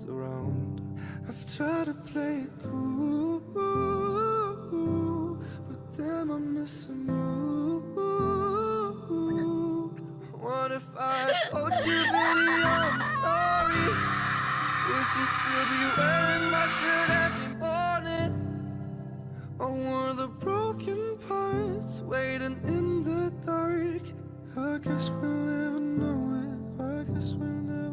nobody's around. I've tried to play it cool, but damn, I'm missing you. What if I told you, baby, I'm sorry? Would you still be wearing my shirt every morning? Or were the broken parts waiting in the dark? I guess we'll never know it. I guess we'll never.